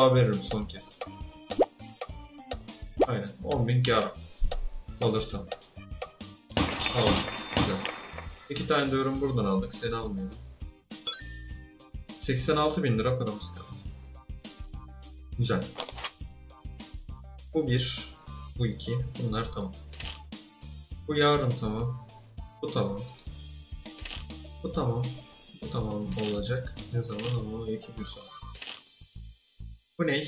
daha veririm son kez. Aynen 10 bin kârım. Alırsam. Tamam. Güzel. İki tane de ürün buradan aldık. Seni almıyorum. 86 bin lira paramız kaldı. Güzel. Bu bir. Bu iki. Bunlar tamam. Bu yarın tamam. Bu tamam. Bu tamam. Bu tamam olacak. Ne zaman ama iki gün sonra. Bu ne?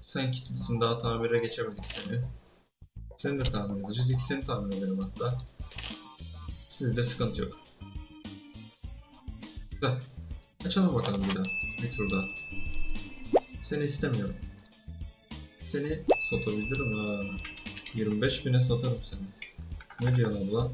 Sen kilitlisin daha tamire geçemedik seni. Seni de tamir edeceğiz. İkisini tamir edelim hatta. Sizde sıkıntı yok. Güzel. Açalım bakalım bir daha. Bir tur. Seni istemiyorum. Seni satabilirim ha. 25 bine satarım seni. Ne diyorsun abla?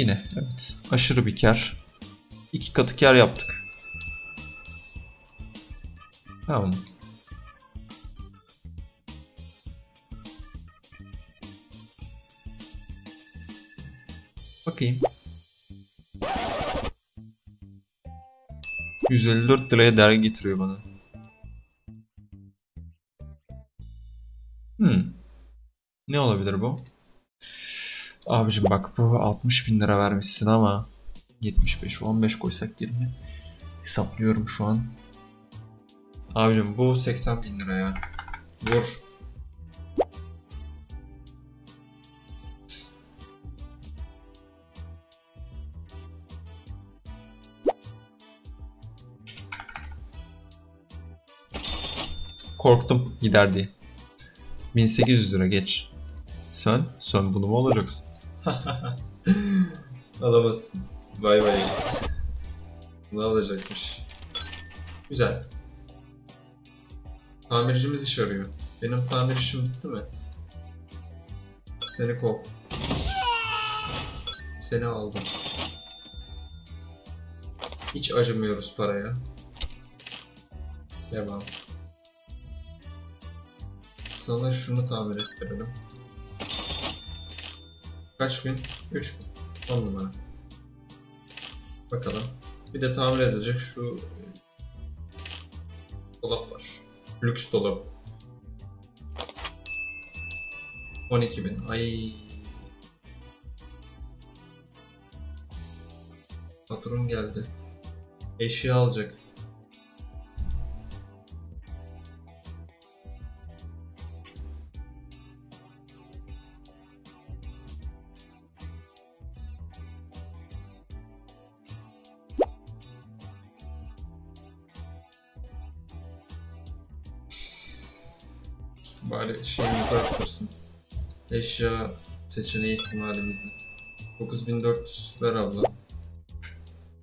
Yine evet. Aşırı bir kar. İki katı kar yaptık. Tamam. Bakayım. 154 liraya değer getiriyor bana. Hmm. Ne olabilir bu? Abicim bak bu 60 bin lira vermişsin ama 75 15 koysak 20 hesaplıyorum şu an. Abicim bu 80 bin lira ya. Vur. Korktum gider diye. 1800 lira geç. Sen? Sen bunu mu alacaksın? Alamazsın. Bay bay. Ne alacakmış? Güzel. Tamircimiz iş arıyor. Benim tamir işim bitti mi? Seni kov. Seni aldım. Hiç acımıyoruz paraya. Devam. Sana şunu tamir ettirelim. Kaç gün? 3 gün. 10 numara. Bakalım. Bir de tamir edilecek şu dolap var. Lüks dolap. 12 bin. Ay. Patron geldi. Eşya alacak. Bari şeyimizi arttırsın. Eşya seçeneği ihtimalimizi. 9400 ver abla.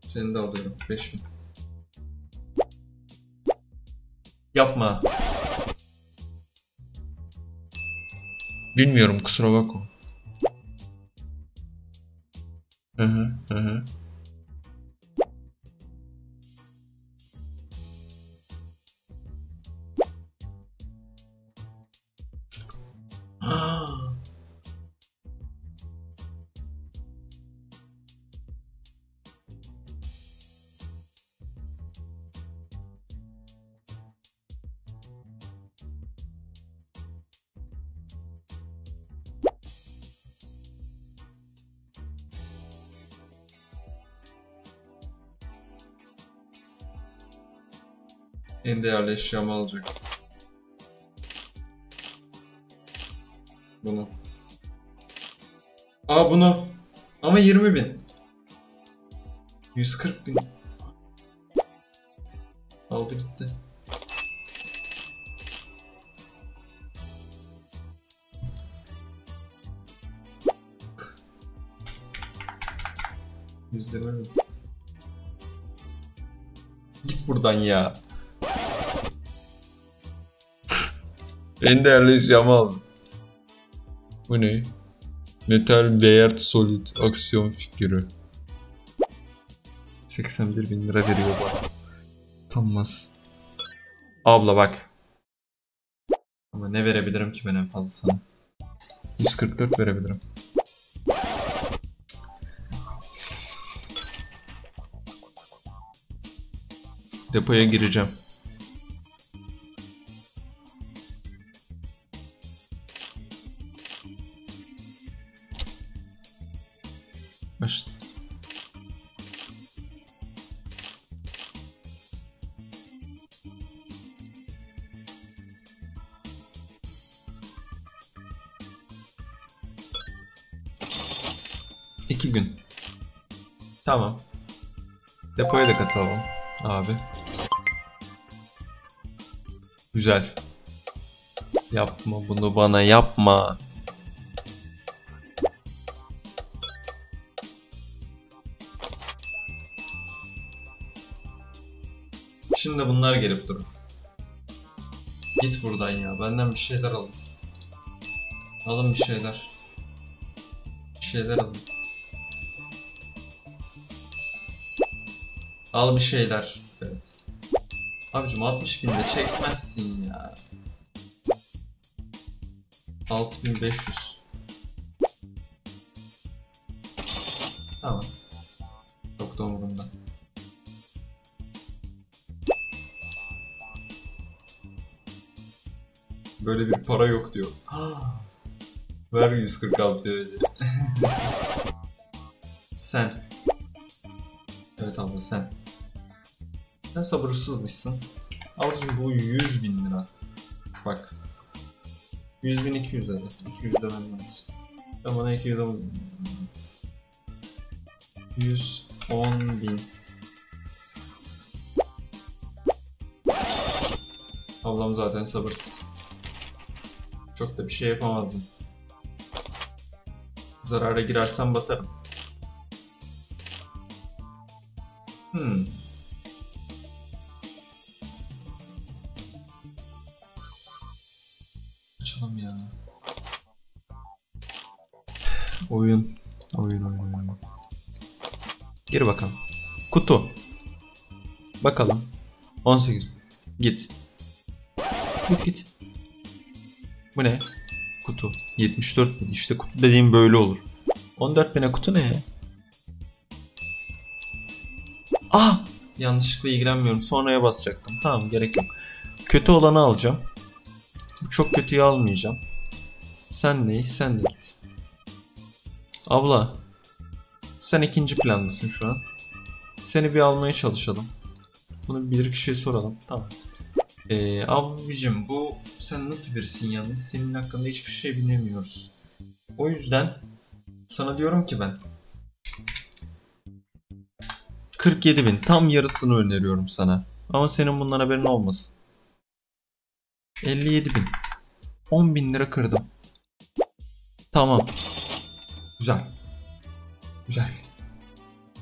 Seni de alıyorum. 5000. Yapma. Bilmiyorum kusura bakma. Hı hı hı hı. En değerli eşyamı alacak. Bunu. Aa bunu. Ama 20 bin. 140 bin. Aldı gitti. Yüzleme mi? Git buradan ya. En değerli eşyamı aldım. Bu ne? Metal Weird Solid aksiyon figürü. 81 bin lira veriyor bana. Utanmaz. Abla bak. Ama ne verebilirim ki ben en fazla sana? 144 verebilirim. Depoya gireceğim. İki gün. Tamam. Depoya da katalım abi. Güzel. Yapma bunu bana yapma. Şimdi bunlar gelip durur. Git buradan ya. Benden bir şeyler alın. Alın bir şeyler. Bir şeyler alın. Al bir şeyler. Evet. Abicim 60 binde çekmezsin ya. 6500. Tamam. Çok da umurumda. Böyle bir para yok diyor. Ver 146 öyle. sen. Evet abla sen. Sen sabırsızmışsın. Ablacım bu 100 bin lira. Bak. 100 bin 200 lira. 200 de benden olsun. Ben bana 200 110 bin. Ablam zaten sabırsız. Çok da bir şey yapamazdım. Zarara girersem batarım. Hmm. Açalım ya. Oyun. Oyun oyun oyun. Gir bakalım. Kutu. Bakalım. 18. Git. Git git. Bu ne? Kutu. 74 bin. İşte kutu dediğim böyle olur. 14 bine kutu ne ya? Yanlışlıkla ilgilenmiyorum. Sonraya basacaktım. Tamam gerek yok. Kötü olanı alacağım. Bu çok kötüyü almayacağım. Sen ne? Sen de git. Abla. Sen ikinci plandasın şu an. Seni bir almaya çalışalım. Bunu bir kişiye soralım. Tamam. Ee, abicim bu sen nasıl birisin yalnız? Senin hakkında hiçbir şey bilemiyoruz. O yüzden sana diyorum ki ben 47 bin. Tam yarısını öneriyorum sana. Ama senin bundan haberin olmasın. 57 bin. 10 bin lira kırdım. Tamam. Güzel. Güzel.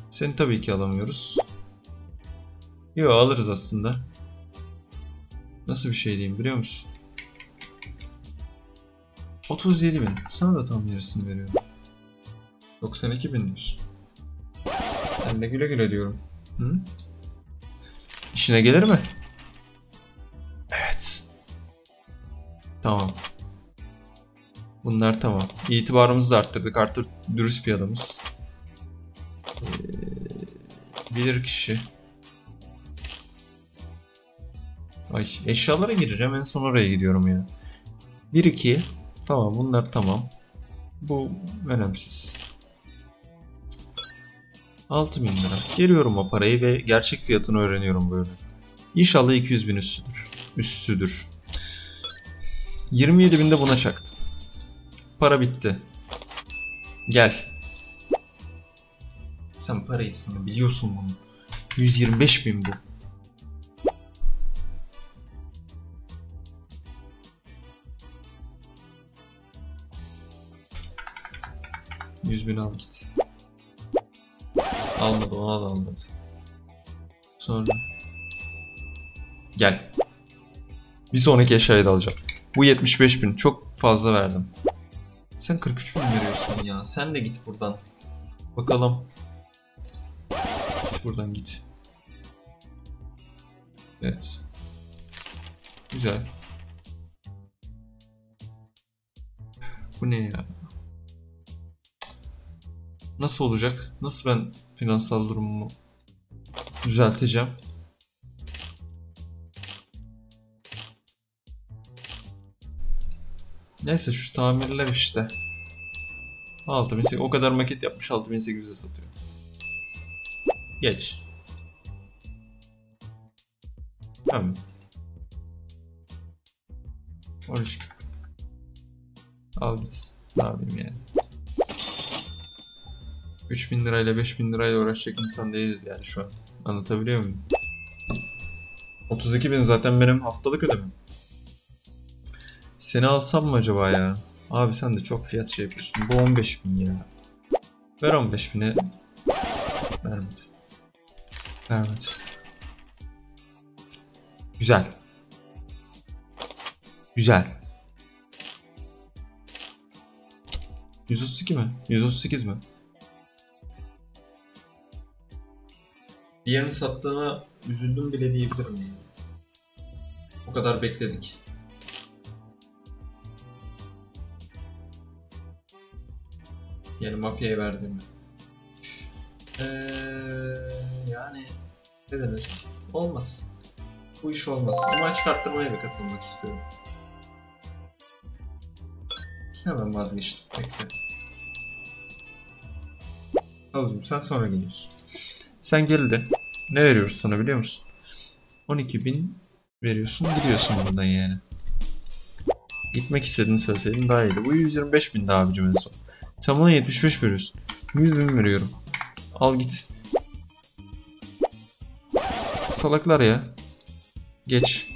Seni tabii ki alamıyoruz. Yo alırız aslında. Nasıl bir şey diyeyim biliyor musun? 37 bin. Sana da tam yarısını veriyorum. 92 bin diyorsun. Ben de güle güle diyorum. Hı? İşine gelir mi? Evet. Tamam. Bunlar tamam. İtibarımızı da arttırdık. Artık dürüst bir adamız. Ee, bilir kişi. Ay eşyalara gireceğim. En son oraya gidiyorum ya. 1-2. Tamam bunlar tamam. Bu önemsiz. 6000 lira. Geliyorum o parayı ve gerçek fiyatını öğreniyorum böyle. İnşallah 200 bin üstüdür. Üstüdür. 27 binde buna çaktım. Para bitti. Gel. Sen parayısın biliyorsun bunu. 125 bin bu. Yüz bin al git. Almadı ona da almadı. Sonra. Gel. Bir sonraki eşyayı da alacağım. Bu 75 bin. Çok fazla verdim. Sen 43 bin veriyorsun ya. Sen de git buradan. Bakalım. Git buradan git. Evet. Güzel. Bu ne ya? Nasıl olacak? Nasıl ben finansal durumumu düzelteceğim? Neyse şu tamirler işte. 6800 o kadar maket yapmış 6800'e satıyor. Geç. Tamam. 13. Al git. Ne yapayım yani. 3000 lirayla 5000 lirayla uğraşacak insan değiliz yani şu an. Anlatabiliyor muyum? 32 bin zaten benim haftalık ödemem. Seni alsam mı acaba ya? Abi sen de çok fiyat şey yapıyorsun. Bu 15 bin ya. Ver 15 bine. Vermedi. Vermedi. Güzel. Güzel. 132 mi? 138 mi? Bir yerini sattığına üzüldüm bile diyebilirim yani. O kadar bekledik. Yani mafyaya verdiğimi. Ee, yani ne denir? Olmaz. Bu iş olmaz. Ama açık arttırmaya da katılmak istiyorum. Hemen vazgeçtim. Bekle. Oğlum sen sonra geliyorsun. Sen geride. Ne veriyoruz sana biliyor musun? 12.000 veriyorsun gidiyorsun buradan yani. Gitmek istediğini söyleseydin daha iyiydi. Bu 125 bin daha abicim en son. Sen bana 75 veriyorsun. 100 bin veriyorum. Al git. Salaklar ya. Geç.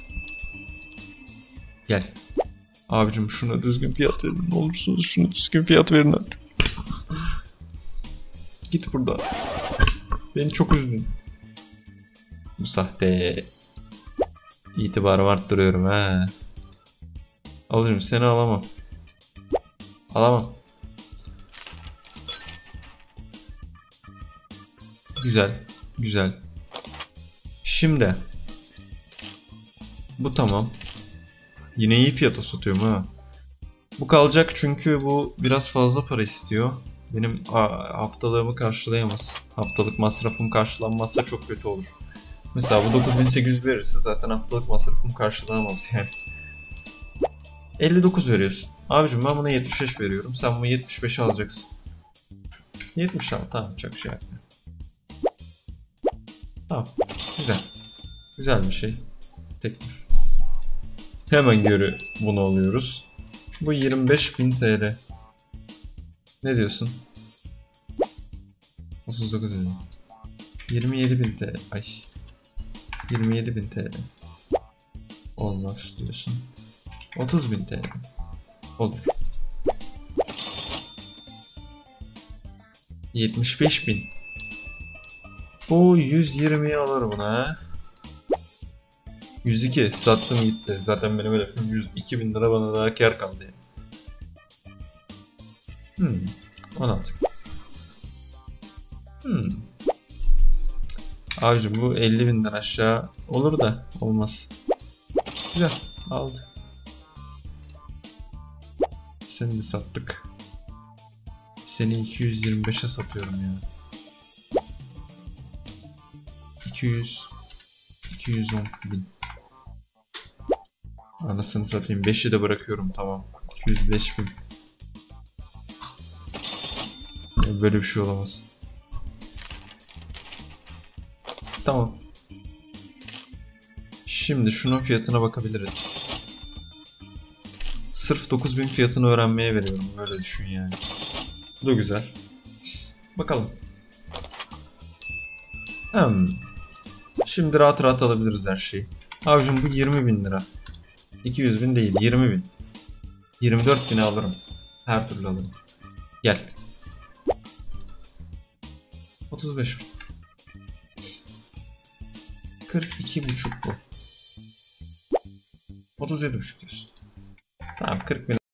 Gel. Abicim şuna düzgün fiyat verin. Ne olursunuz şuna düzgün fiyat verin artık. Git burada. Beni çok üzdün. Bu sahte. İtibarımı arttırıyorum ha. Alırım seni alamam. Alamam. Güzel. Güzel. Şimdi. Bu tamam. Yine iyi fiyata satıyorum ha. Bu kalacak çünkü bu biraz fazla para istiyor. Benim haftalığımı karşılayamaz. Haftalık masrafım karşılanmazsa çok kötü olur. Mesela bu 9800 verirse zaten haftalık masrafım karşılanamaz yani. 59 veriyorsun. Abicim ben buna 75 veriyorum. Sen bunu 75 alacaksın. 70 al tamam çok şey yapma. Tamam. Güzel. Güzel bir şey. Teklif. Hemen göre bunu alıyoruz. Bu 25.000 TL. Ne diyorsun? 39 dedim. 27.000 TL. Ay. 27.000 TL. Olmaz diyorsun. 30.000 TL. Olur. 75.000. O 120'yi alır buna ha. 102 sattım gitti. Zaten benim hedefim 100. 2000 lira bana daha kar kaldı yani. Hmm. 16. Hmm. Abicim bu 50 binden aşağı olur da olmaz. Güzel aldı. Seni de sattık. Seni 225'e satıyorum ya. 200 210 bin. Anasını satayım. 5'i de bırakıyorum tamam. 205 bin. Böyle bir şey olamaz. Tamam. Şimdi şunun fiyatına bakabiliriz. Sırf 9000 fiyatını öğrenmeye veriyorum. Böyle düşün yani. Bu da güzel. Bakalım. Hmm. Şimdi rahat rahat alabiliriz her şeyi. Abicim bu 20 bin lira. 200 bin değil 20 bin. 24 bini alırım. Her türlü alırım. Gel. 35 bin. 42 buçuk bu. 37 buçuk diyorsun. Tamam 40 bin